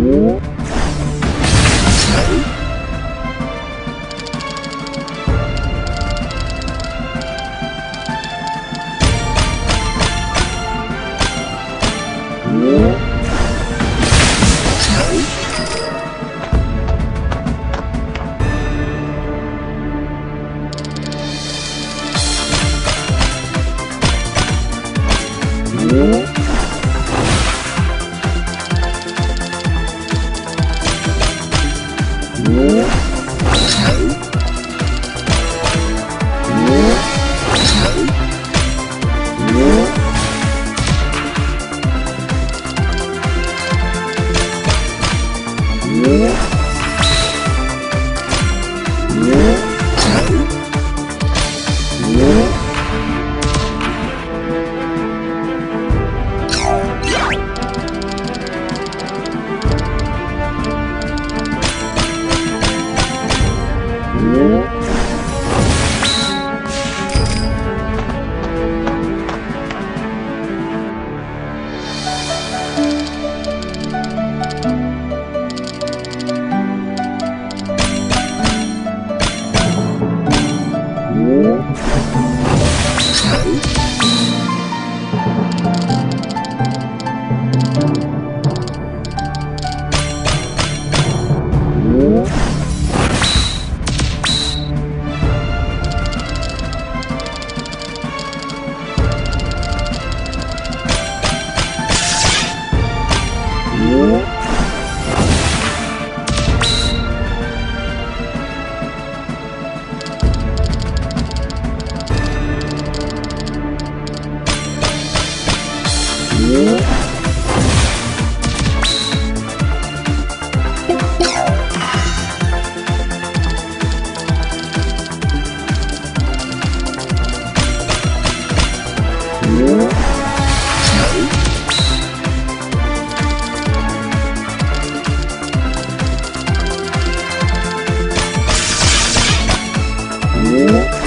Uhum. Música